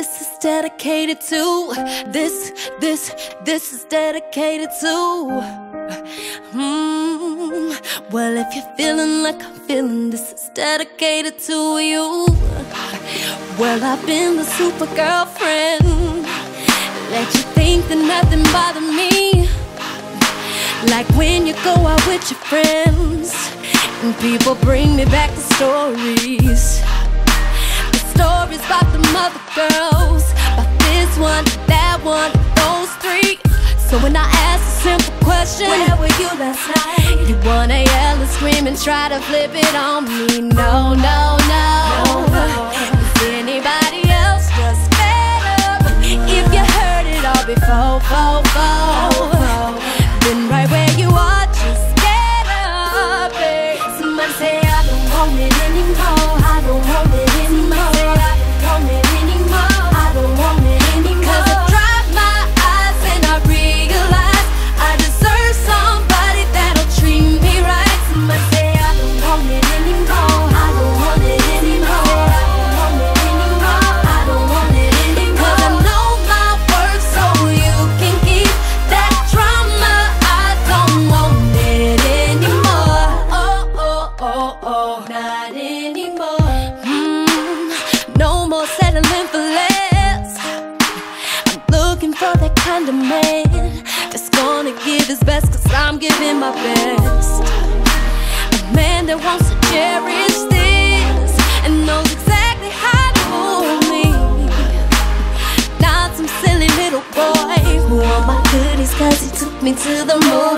This is dedicated to this, this, this is dedicated to. Mm, well, if you're feeling like I'm feeling, this is dedicated to you. Well, I've been the super girlfriend. Let you think that nothing bothered me. Like when you go out with your friends, and people bring me back the stories stories about the mother girls, So when I ask a simple question, where were you last night? You wanna yell and scream and try to flip it on me? No, no, no. no, no. Mm-hmm. for less. I'm looking for that kind of man That's gonna give his best cause I'm giving my best. A man that wants to cherish this And knows exactly how to hold me. Not some silly little boy. Who want my goodies cause he took me to the moon